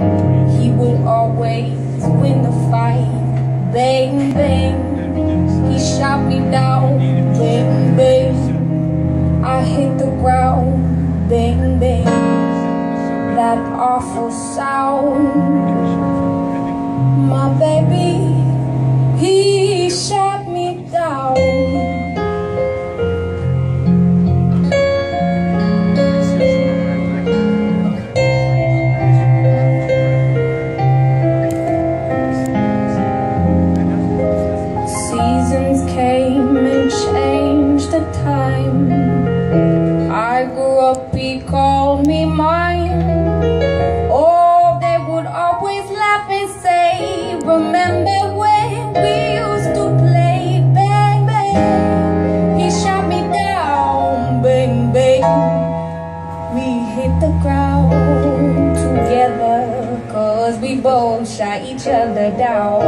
He would always win the fight. Bang, bang. He shot me down. Bang, bang. I hit the ground. Bang, bang. That awful sound. My baby, he Oh, they would always laugh and say, Remember when we used to play? Bang, bang. He shot me down, bang, bang. We hit the ground together, cause we both shot each other down.